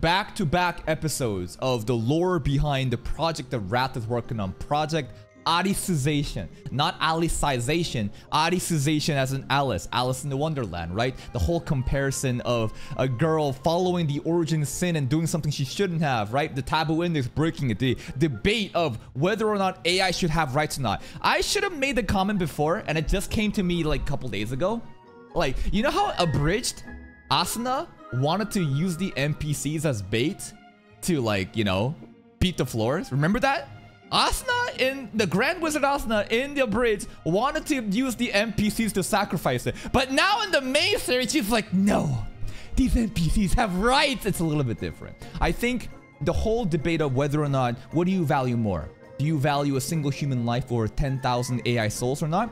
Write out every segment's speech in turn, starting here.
back-to-back episodes of the lore behind the project that Rath is working on. Project Alicization, not Alicization. Alicization as in Alice, Alice in the Wonderland, right? The whole comparison of a girl following the origin sin and doing something she shouldn't have, right? The taboo index breaking it, the debate of whether or not AI should have rights or not. I should have made the comment before, and it just came to me like a couple days ago. Like, you know how abridged Asuna wanted to use the NPCs as bait to like, you know, beat the floors? Remember that? Asuna in the Grand Wizard Asuna in the bridge wanted to use the NPCs to sacrifice it. But now in the main series, she's like, no, these NPCs have rights. It's a little bit different. I think the whole debate of whether or not, what do you value more? Do you value a single human life or 10,000 AI souls or not?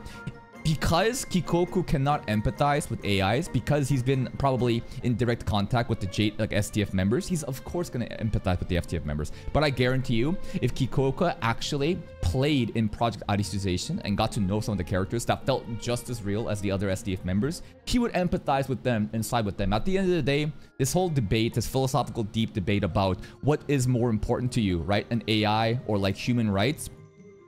Because Kikuoka cannot empathize with AIs, because he's been probably in direct contact with the J like SDF members, he's of course gonna empathize with the SDF members. But I guarantee you, if Kikuoka actually played in Project Alicization and got to know some of the characters that felt just as real as the other SDF members, he would empathize with them and side with them. At the end of the day, this whole debate, this philosophical deep debate about what is more important to you, right? An AI or like human rights,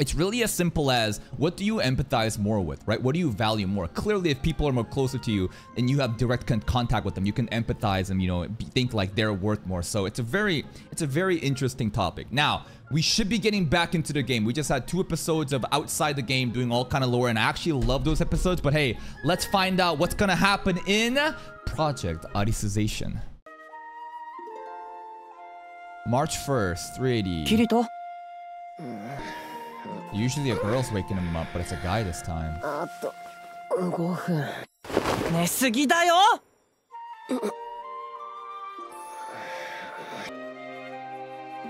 it's really as simple as what do you empathize more with, right? What do you value more? Clearly, if people are more closer to you and you have direct con contact with them, you can empathize and you know think like they're worth more. So it's a very it's a very interesting topic. Now we should be getting back into the game. We just had two episodes of outside the game doing all kind of lore, and I actually love those episodes. But hey, let's find out what's gonna happen in Project Alicization. March 1st, 380. Kirito? Mm. Usually a girl's waking him up, but it's a guy this time. あと5分寝すぎだよ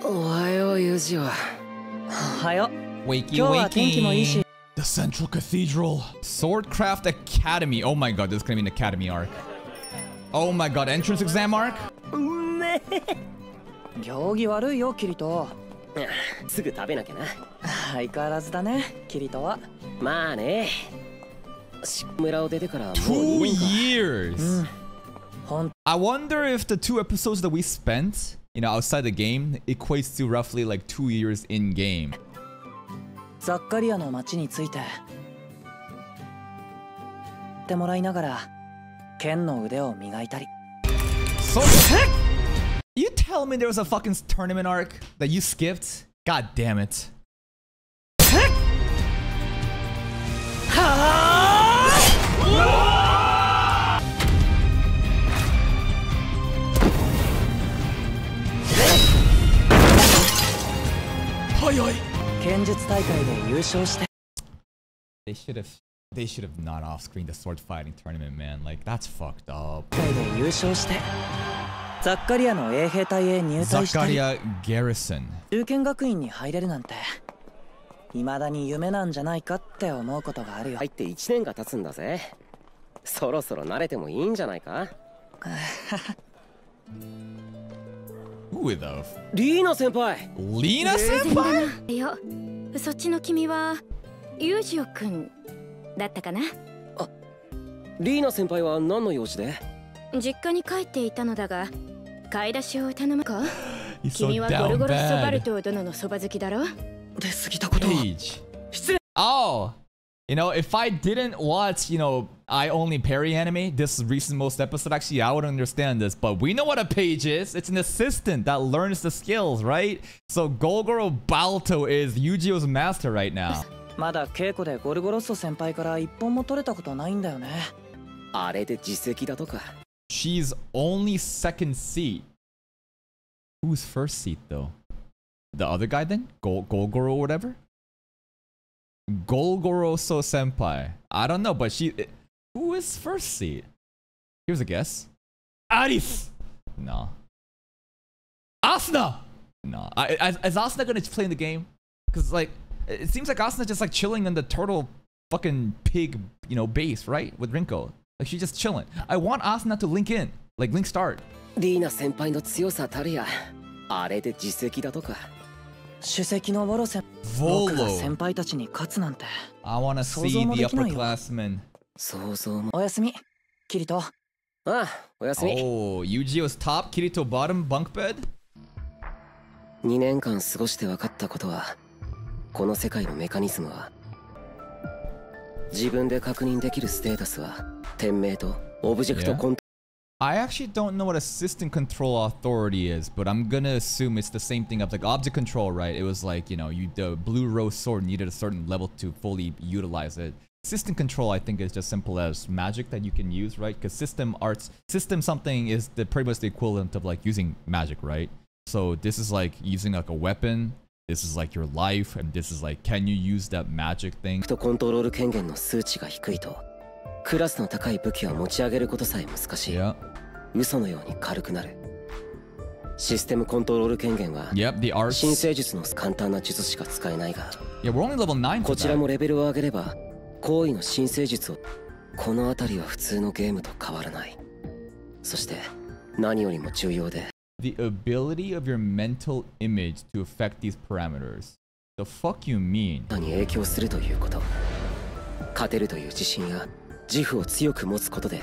おはようユージはおはよう Wakey 今日は天気もいいし wakey. The Central Cathedral. Swordcraft Academy. Oh my god, this is gonna be an academy arc. Oh my god, entrance exam arc? うんね行儀悪いよキリトすぐ食べなきゃな 相変わらずだねキリトはまあねし村を出てからもう Two 2年か years. ほん I wonder if the two episodes that we spent, you know, outside the game equates to roughly like two years in game. ザッカリアの町についてってもらいながら剣の腕を磨いたり So You tell me there was a fucking tournament arc that you skipped? God damn it. 剣術大会で優勝して They should have they should have not off screened the sword fighting tournament, man. Like that's fucked up. 大会で優勝してザッカリアの衛兵隊へ入隊したり Zakaria Garrison. 中堅学院に入れるなんて未だに夢なんじゃないかって思うことがあるよ。入って1年が経つんだぜ。そろそろ慣れてもいいんじゃないか？Who the f- リーナ先輩?いやそっちの君はユージオくんだったかな？リーナ先輩は何の用事で？実家に帰っていたのだが買い出しを頼むか？君はゴルゴロス・バル.ト殿のそば好きだろ 出過ぎたことを Page. Oh, you know, if I didn't watch, you know, I only parry anime, this recent most episode, actually, I would understand this. But we know what a page is. It's an assistant that learns the skills, right? So Golgoro Balto is Yujio's master right now. まだ稽古でゴルゴロッソ先輩から一本も取れたことないんだよねあれで実績だとか She's only second seat. Who's first seat though? The other guy then? Gol Golgoro or whatever? Golgoroso Senpai. I don't know, but she. Who is first seat? Here's a guess. Arif! No. Asuna! No. I, I, is Asuna gonna play in the game? Because, like, it seems like Asuna just like chilling in the turtle fucking pig, you know, base, right? With Rinko. Like, she's just chilling. I want Asuna to link in. Like, link start. リーナ先輩の強さたるやあれで実績だとか 主席のボロ先僕が.先輩たちに勝つなんて I want to see 想像も the upperclassmen. 想像もおやすみキリトああおやすみ Oh, Yujio's top, Kirito bottom, bunk bed? 2年間過ごして分かったことはこの世界のメカニズムは自分で確認できるステータスは店名とオブジェクト.コン I actually don't know what assistant control authority is, but I'm gonna assume it's the same thing of like object control, right? It was like, you know, you the blue rose sword needed a certain level to fully utilize it. System control, I think, is just simple as magic that you can use, right? Because system arts, system something is the pretty much the equivalent of like using magic, right? So this is like using like a weapon. This is like your life, and this is like, can you use that magic thing? トコントロール権限の数値が低いとクラスの高い武器は持ち上げることさえ難しい Yeah. 嘘のように軽くなるシステムコントロール権限は Yep. The arts. 新生術の簡単な術しか使えないが Yeah, we're only level nine. こちら.もレベルを上げれば行為の新生術をこの辺りは普通のゲームと変わらないそして何よりも重要で the ability of your mental image to affect these parameters. The fuck you mean? に影響するということ勝てるという自信や自負を強く持つことで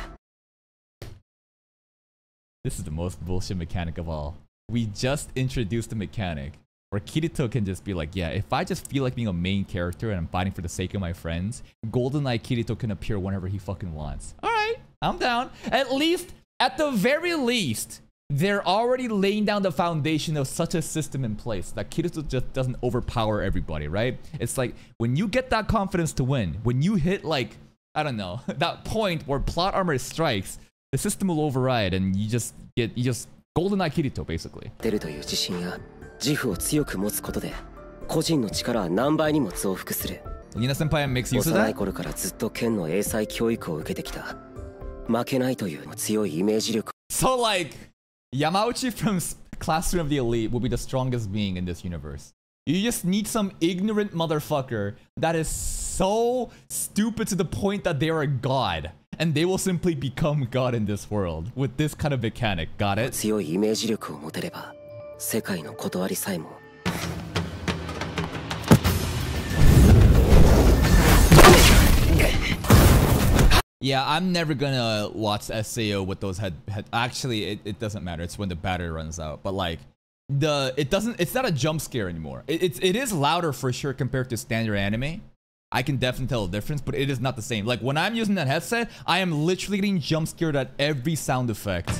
This is the most bullshit mechanic of all. We just introduced a mechanic where Kirito can just be like, yeah, if I just feel like being a main character and I'm fighting for the sake of my friends, GoldenEye Kirito can appear whenever he fucking wants. Alright, I'm down. At least, at the very least, they're already laying down the foundation of such a system in place that Kirito just doesn't overpower everybody, right? It's like when you get that confidence to win, when you hit like, I don't know, that point where plot armor strikes, the system will override and you just get, you just GoldenEye Kirito basically. 出るという自信や自負を強く持つことで個人の力は何倍にも増幅する Lina Senpai makes use of 幼い that? 頃からずっと剣の英才教育を受けてきた負けないという強いイメージ力 So like, Yamauchi from S- Classroom of the Elite will be the strongest being in this universe. You just need some ignorant motherfucker that is so stupid to the point that they are a god. And they will simply become god in this world with this kind of mechanic. Got it? 強いイメージ力を持てれば世界の断りさえも Yeah, I'm never gonna watch SAO with those head. head actually, it, it doesn't matter. It's when the battery runs out. But like, the it doesn't. It's not a jump scare anymore. It, it's it is louder for sure compared to standard anime. I can definitely tell the difference, but it is not the same. Like when I'm using that headset, I am literally getting jump scared at every sound effect.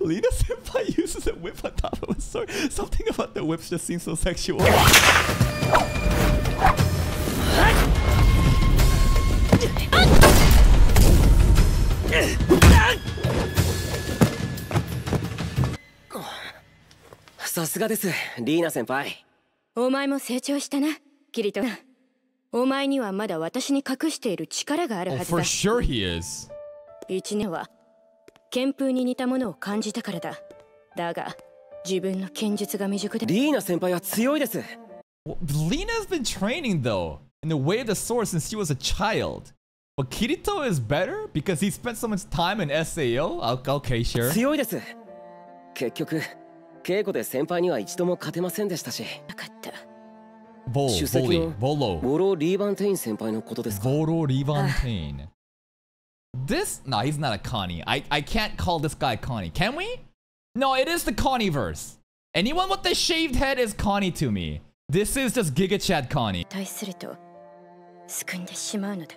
Lina Senpai uses a whip on top of a sword. Something about the whips just seems so sexual.. さすがです。リーナ先輩。お前も成長したなキリト。お前にはまだ私に隠している力がある Oh, はず for だ sure he is. 一年は剣風に似たものを感じたからだ。だが自分の剣術が未熟で。リーナ先輩は強いです。Lina's been training though in the way of the sword since she was a child. But Kirito is better because he spent so much time in SAO? Okay, sure. 強いです。結局、稽古で先輩には一度も勝てませんでしたし。なかった。ボー、主席のボロ、ボロ・リーバンテイン先輩のことですかボロ・リーバンテイン。This? Ah. No, he's not a Connie. I, I can't call this guy Connie. Can we? No, it is the Connie verse. Anyone with the shaved head is Connie to me. This is just Gigachad Connie. 対すると、救んでしまうのだ。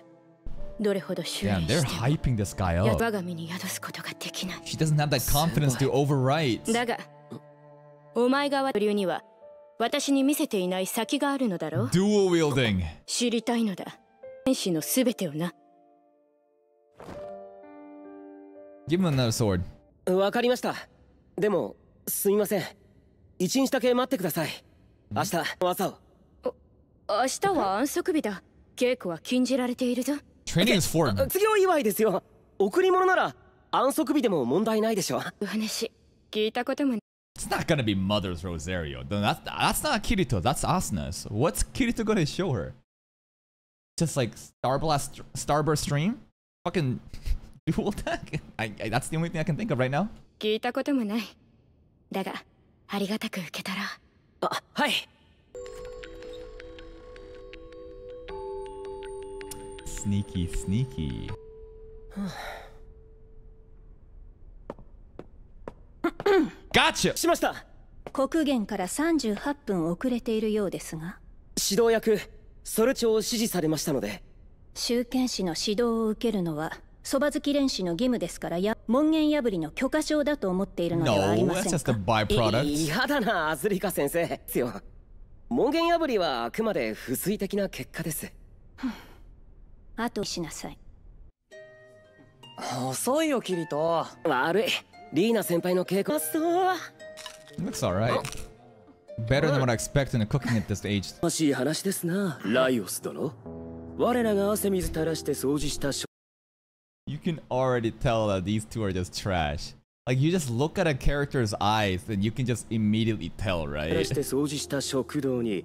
どれほど修 Damn, 練 they're しても hyping this guy や up. 我が身に宿すことができない。She doesn't have that confidence to overwrite. だがお前側流には私に見せていない先があるのだろう。Dual wielding. 知りたいのだ。天使のすべてをな。Give him another sword. わかりました。でもすみません。一日だけ待ってください。明日技を。明日は安息日だ。稽古は禁じられているぞ Training is for 卒業祝いですよ贈り物なら安息日でも問題ないでしょお話聞いたことも uh, It's not gonna be Mother's Rosario. That's, that's not Kirito, that's Asuna's. What's Kirito gonna show her? Just like Starblast, Starburst Stream? Fucking Dual Tech? I, I, that's the only thing I can think of right now. 聞いたこともない。だが、ありがたく受けたら。あ、はい。Sneaky, sneaky. gotcha! しました。国元から38分遅れているようですが。指導役ソル長を指示されましたので。集権士の指導を受けるのはそば好き練習の義務ですからや門限破りの許可証だと思っているのではあり No, ません just a か.やだなアズリカ先生。ですよ門限破りはあくまで不粋的な結果ですあとしなさい遅いよキリト悪いリーナ先輩の稽古そう Looks alright. Better than what I expected in cooking at this age. 欲しい話ですなライオス殿我らが汗水垂らして掃除した食 You can already tell that these two are just trash. Like you just look at a character's eyes and you can just immediately tell, 垂ら right? して掃除した食堂に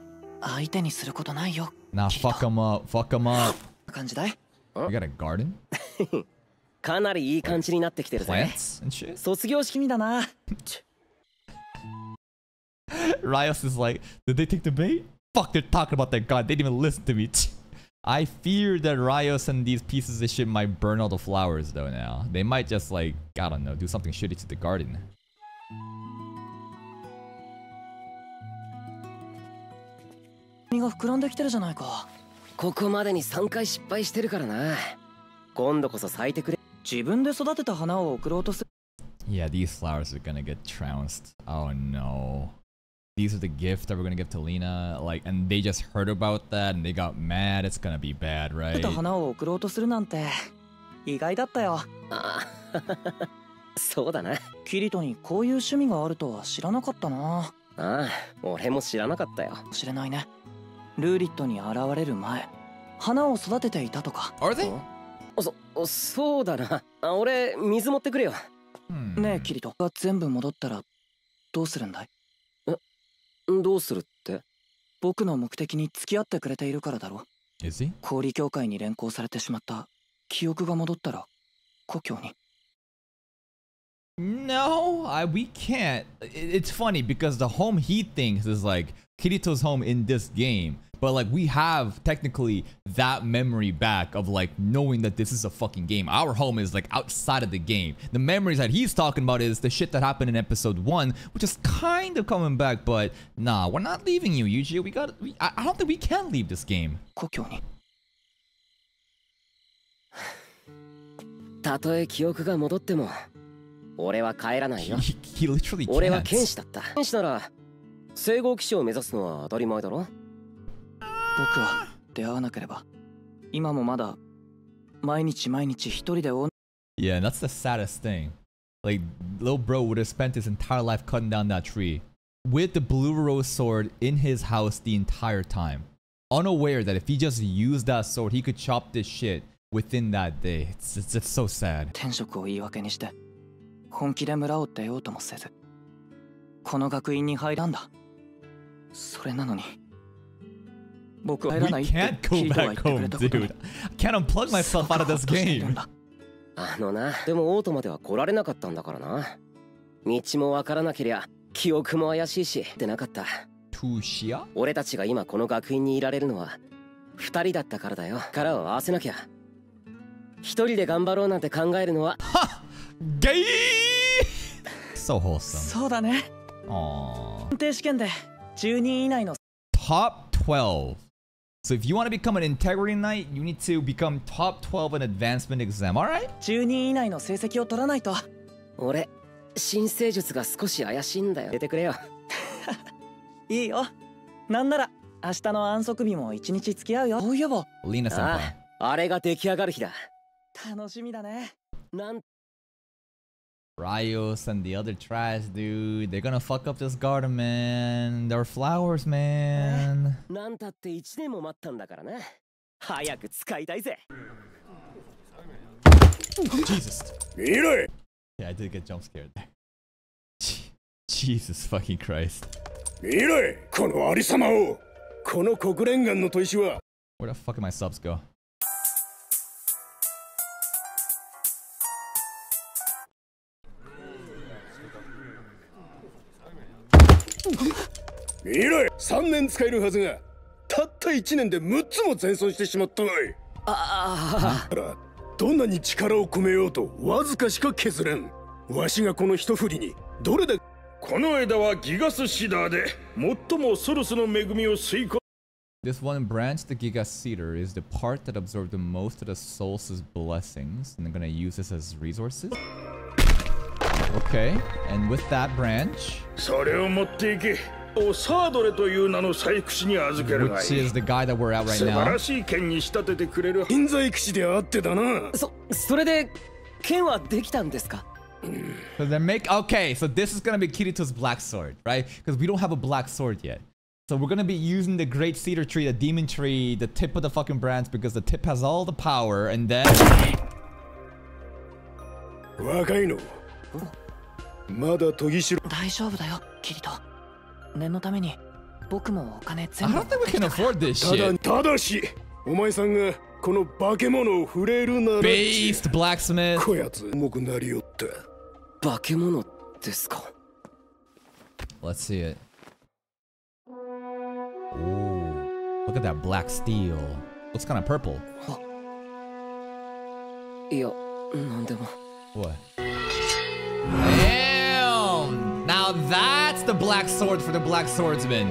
相手にすることないよ Nah, fuck them up. Fuck them up. 感じだい You got a garden? かなりいい感じになってきてるぜ Plants and shit? 卒業式君だな Rios is like, did they take the bait? Fuck, they're talking about their god. They didn't even listen to me. I fear that Rios and these pieces of shit might burn all the flowers though now. They might just like, I don't know, do something shitty to the garden. 君が膨らんできてるじゃないかここまでに3回失敗してるからな今度こそ咲いてくれ自分で育てた花を送ろうとする Yeah, these flowers are gonna get trounced. Oh no. These are the gift that we're gonna give to Lena. Like, and they just heard about that and they got mad. It's gonna be bad, 育 right? 花を送ろうとするなんて意外だったよあそうだなキリトにこういう趣味があるとは知らなかったなああ俺も知らなかったよ知れないねルーリットに現れる前花を育てていたとか。Are they? そそうだな。あ俺水持ってくれよ。Hmm. ねえキリト。が全部戻ったらどうするんだい？どうするって？僕の目的に付き合ってくれているからだろ Is he? 氷協会に連行されてしまった。記憶が戻ったら故郷に。No, I, we can't. It's funny because the home he thinks is like Kirito's home in this game. But like we have technically that memory back of like knowing that this is a fucking game. Our home is like outside of the game. The memories that he's talking about is the shit that happened in episode one, which is kind of coming back. But nah, we're not leaving you, Yuji. We got. We, I, I don't think we can leave this game. 故郷にたとえ記憶が戻っても俺は帰らない He, よ he literally 俺は can't. 剣士だった剣士なら 聖号騎士を目指すのは当たり前だろ僕は出会わなければ今もまだ毎日毎日一人で女 Yeah, that's the saddest thing. Like, little bro would have spent his entire life cutting down that tree with the blue rose sword in his house the entire time, unaware that if he just used that sword, he could chop this shit within that day. It's, it's, it's so sad. 転職を言い訳にして本気で村を出ようともせずこの学院に入らんだそれなのに。僕は入らないってキ言ってくれたことに can't unplug myself out of this game. だ？あのなでもオートまでは来られなかったんだからな。道もわからなけりゃ記憶も怪しいしってなかった?俺たちが今この学院にいられるのは二人だったからだよ。力を合わせなきゃ。一人で頑張ろうなんて考えるのは! So wholesome. そうだね.判定試験で10人以内の。十12人以内の成績を取らないと。俺新生術が少し怪しいんだよ。いいよ。なんなら明日の安息日も一日付き合うよ。そういえばあれが出来上がる日だ。楽しみだね。なん Raios and the other trash, dude. They're gonna fuck up this garden, man. Their flowers, man. Ooh, Jesus. Yeah, I did get jump scared there. Jesus fucking Christ. Where the fuck did my subs go? 見ろ3年使えるはずがたった1年で6つも全損してしまったわいあだからどんなに力を込めようとわずかしか削れんわしがこの一振りにどれだこの枝はギガスシダーで最もソルスの恵みを吸い込 This one branch, the Giga Cedar, is the part that absorbed the most of the Solstice blessings, and I'm gonna use this as resources. Okay, and with that branch, それを持っていけおサードレという名の細工師に預けるがい which い is the guy that we're at right 素晴 now. らしい剣に仕立ててくれる人材口であってだなそそれで剣はできたんですか So they make okay. So this is gonna be Kirito's black sword, right? Because we don't have a black sword yet. So we're gonna be using the great cedar tree, the demon tree, the tip of the fucking branch, because the tip has all the power, and then 若いの まだ研ぎしろ。大丈夫だよキリト。念のために僕もお金たもただしお前さんがこの化け物を触れるならこやつ重く化け物ですか？Let's see it. Ooh, look at that black steel. that's the black sword for the black swordsman.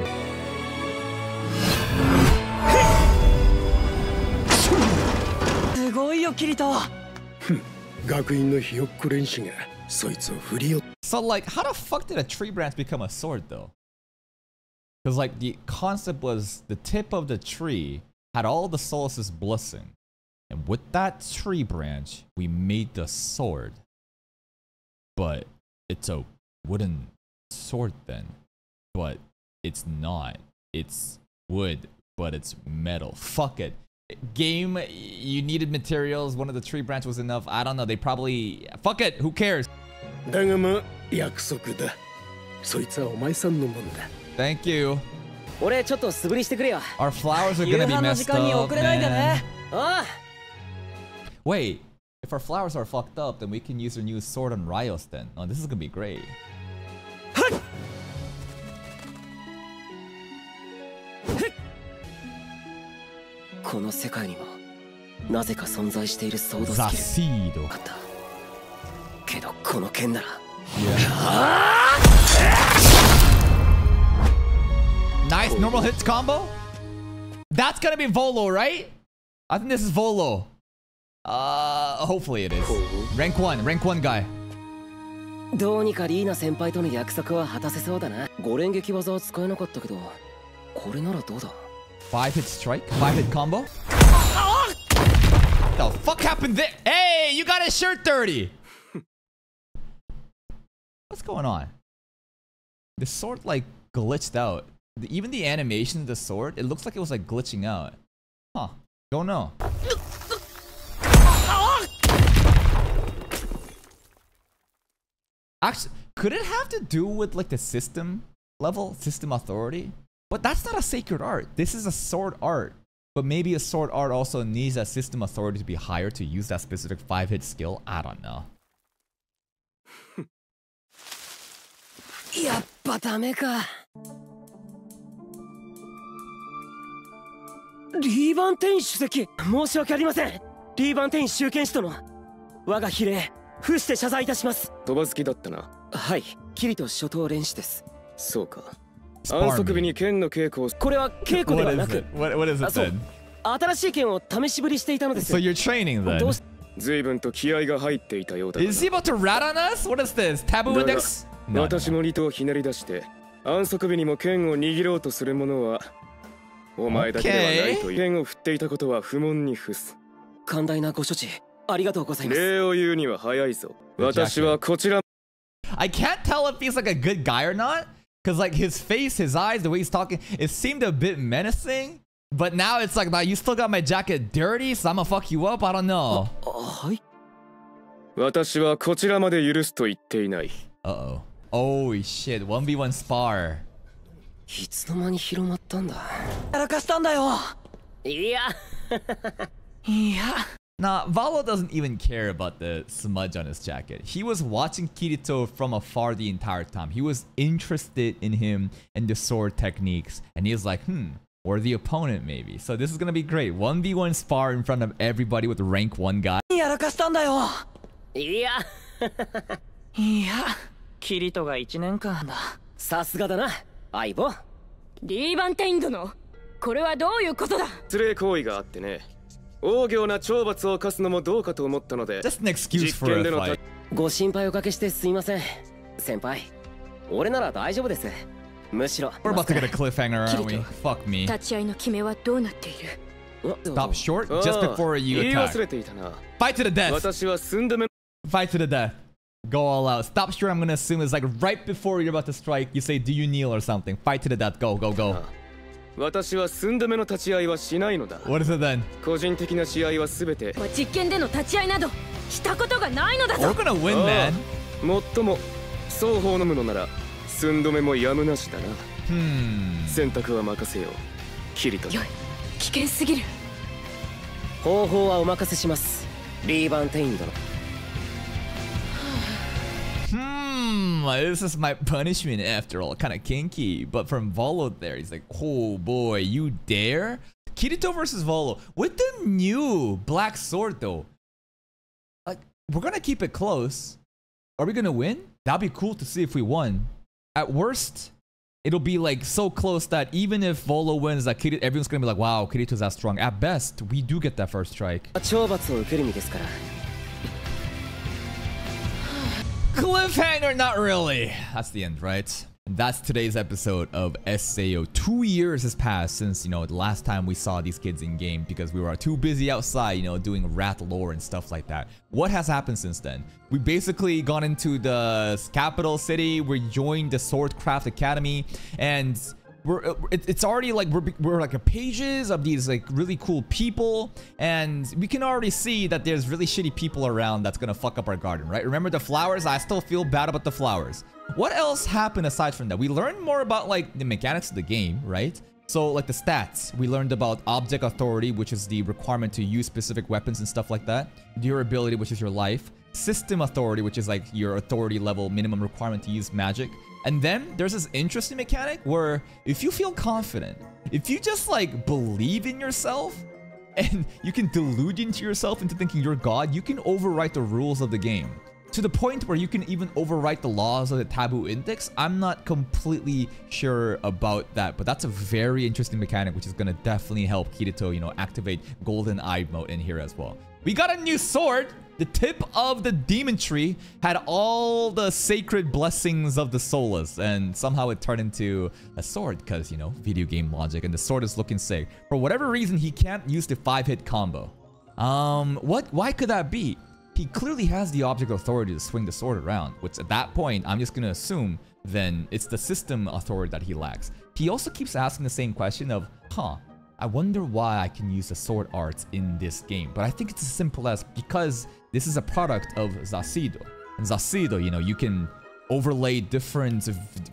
so like, how the fuck did a tree branch become a sword though? Because like the concept was the tip of the tree had all the Solus's blessing. And with that tree branch, we made the sword. But it's a wooden sword then, but it's not. It's wood, but it's metal. Fuck it. Game, you needed materials. One of the tree branches was enough. I don't know. They probably. Fuck it. Who cares? Thank you. Our flowers are gonna be messed up, man. Wait, if our flowers are fucked up, then we can use our new sword on Raios then. Oh, this is gonna be great. この世界にもなぜか存在しているソードスキル Zacido. かったけどこの剣なら Nice normal hits combo. That's gonna be Volo, right? I think this is Volo. Uh, hopefully it is. Rank one, rank one guy. どうにかリーナ先輩との約束は果たせそうだな五連撃技は使えなかったけどこれならどうだ Five hit strike, five hit combo. the fuck happened there? Hey, you got his shirt dirty. What's going on? The sword like glitched out. The- even the animation of the sword, it looks like it was like glitching out. Huh? Don't know. Actually, could it have to do with like the system level, system authority? But that's not a sacred art. This is a sword art. But maybe a sword art also needs that system authority to be higher to use that specific five hit skill. I don't know. やっぱダメかリーバンテイン主席申し訳ありませんリーバンテイン集権使との我が比例付して謝罪いたします飛ばす気だったなはいキリト初等練士ですそうかSpar 安息日 me. に剣の稽古をこれは稽古で What は is な it? く What, what is it あそう then? 新しい剣を試しぶりしていたのです So you're training ど then? うし随分と気合が入っていたようだがな Is he about to rat on us? What is this? Taboo だが index? No, no, 私 no. の利とをひねり出して安息日にも剣を握ろうとする者はお前だけではないと剣を振っていたことは不問に付す寛大なご処置ありがとうございます礼を言うには早いぞ私はこちら I can't tell if he's like a good guy or not. Cause like his face, his eyes, the way he's talking, it seemed a bit menacing. But now it's like, nah, you still got my jacket dirty, so I'm gonna fuck you up. I don't know. はい私はこちらまで許すと言っていない Uh oh. Oh shit. 1v1 spar. いつの間に広まったんだやらかしたんだよいやいや now, Volo doesn't even care about the smudge on his jacket. He was watching Kirito from afar the entire time. He was interested in him and the sword techniques. And he was like, hmm, or the opponent maybe. So this is gonna be great. 1v1 spar in front of everybody with rank 1 guy. いや。いや、キリトが1年間だ。さすがだな、相棒。リーバンテイン殿、これはどういうことだ失礼行為があってね。大行な懲罰を課すのもどうかと思ったので実験での.ご心配おかけしてすいません先輩俺なら大丈夫ですむしろ We're about to get a cliffhanger, aren't we? Fuck me. 立ち会いの決めはどうなっている Stop short just before you attack. れていたな Fight to the death. 私は寸止め Fight to the death. Go all out. Stop short, I'm gonna assume is like right before you're about to strike, you say, do you kneel or something. Fight to the death. Go, go, go. 私は寸止めの立ち会いはしないのだ。What is it then? 個人的な試合は全て。実験での立ち会いなどしたことがないのだ We're ぞ gonna win, ああ。man. もっとも双方のむのなら寸止めもやむなしだな。Hmm. 選択は任せよう。キリト。よい。危険すぎる。方法はお任せします。リーバンテイン殿 Hmm, this is my punishment after all. Kind of kinky. But from Volo there, he's like, oh boy, you dare? Kirito versus Volo. With the new black sword though, like, we're gonna keep it close. Are we gonna win? That'd be cool to see if we won. At worst, it'll be like so close that even if Volo wins, like Kirito, everyone's gonna be like, wow, Kirito's that strong. At best, we do get that first strike. Cliffhanger, not really. That's the end, right? And that's today's episode of SAO. Two years has passed since, you know, the last time we saw these kids in game because we were too busy outside, you know, doing rat lore and stuff like that. What has happened since then? We basically gone into the capital city, we joined the Swordcraft Academy, and we're uh, it, it's already like we're, we're like a pages of these like really cool people and we can already see that there's really shitty people around that's gonna fuck up our garden right? Remember the flowers? I still feel bad about the flowers. What else happened aside from that? We learned more about like the mechanics of the game right? So like the stats. We learned about object authority which is the requirement to use specific weapons and stuff like that. Durability which is your life. System authority which is like your authority level minimum requirement to use magic and then there's this interesting mechanic where if you feel confident, if you just like believe in yourself and you can delude into yourself into thinking you're God, you can overwrite the rules of the game. To the point where you can even overwrite the laws of the taboo index. I'm not completely sure about that, but that's a very interesting mechanic which is gonna definitely help Kirito, you know, activate Golden Eye mode in here as well. We got a new sword. The tip of the demon tree had all the sacred blessings of the Solus, and somehow it turned into a sword because, you know, video game logic, and the sword is looking sick. For whatever reason, he can't use the five-hit combo. Um, what? Why could that be? He clearly has the object authority to swing the sword around, which at that point, I'm just gonna assume then it's the system authority that he lacks. He also keeps asking the same question of, huh, I wonder why I can use the sword arts in this game. But I think it's as simple as because this is a product of Zacido. And Zacido, you know, you can overlay different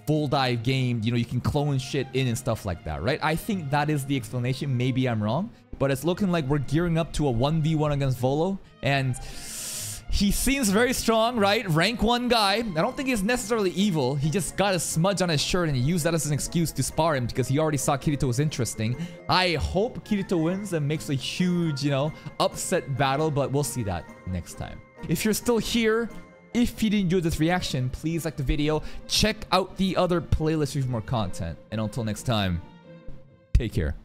full dive game, you know, you can clone shit in and stuff like that, right? I think that is the explanation. Maybe I'm wrong, but it's looking like we're gearing up to a 1v1 against Volo. And he seems very strong, right? Rank 1 guy. I don't think he's necessarily evil. He just got a smudge on his shirt and he used that as an excuse to spar him because he already saw Kirito was interesting. I hope Kirito wins and makes a huge, you know, upset battle, but we'll see that next time. If you're still here, if you didn't enjoy this reaction, please like the video. Check out the other playlist for more content. And until next time, take care.